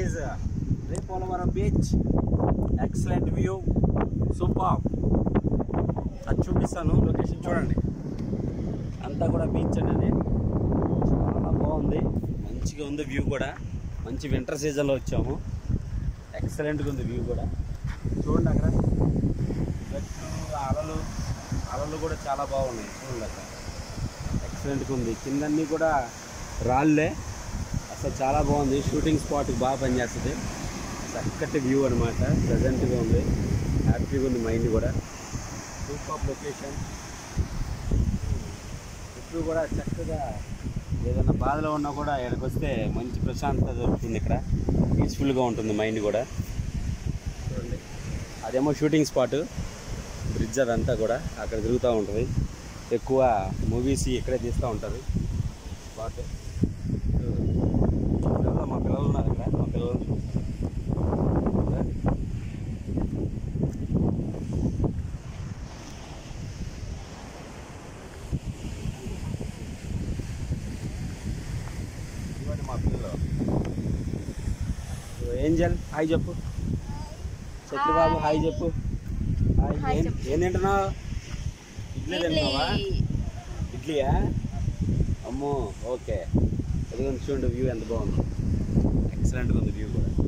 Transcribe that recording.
Is Repolavaram beach excellent view super అది చూపిస్తాను location చూడండి. అంతా కూడా బీచ్ అనేది. చాలా బాగుంది. మంచిగా ఉంది వ్యూ కూడా. మంచి వింటర్ సీజన్లో వచ్చాము. ఎక్సలెంట్గా ఉంది వ్యూ కూడా. చూడండి అక్కడ. అలలు. అలలు కూడా చాలా బాగున్నాయి. చూడండి అక్కడ. ఎక్సలెంట్గా ఉంది. కిందన్నీ కూడా రాళ్ళే. సో చాలా బాగుంది. షూటింగ్ స్పాట్కి బాగా పనిచేస్తుంది. చక్కటి వ్యూ అనమాట ప్రజెంట్గా ఉంది. హ్యాపీగా ఉంది మైండ్ కూడా. సూపర్ లొకేషన్ చుట్టూ కూడా చక్కగా ఏదైనా బాధలో ఉన్నా కూడా ఇక్కడికి వస్తే మంచి ప్రశాంతత దొరుకుతుంది ఇక్కడ. పీస్ఫుల్గా ఉంటుంది మైండ్ కూడా. చూడండి. అదేమో షూటింగ్ స్పాట్ బ్రిడ్జ్ అదంతా కూడా అక్కడ తిరుగుతూ ఉంటుంది. ఎక్కువ మూవీస్ ఇక్కడే తీస్తూ ఉంటారు. స్పాట్ ఏంజల్ హాయ్ చెప్పు. సత్యబాబు హాయ్ చెప్పు. హాయ్ హాయ్ ఏం- చెప్పు. ఏం తింటున్నావు? ఇడ్లీ తింటున్నావా? ఇడ్లీయా? అమ్మో ఓకే. అది చూడండి వ్యూ ఎంత బాగుంది. ఎక్సలెంట్గా ఉంది వ్యూ కూడా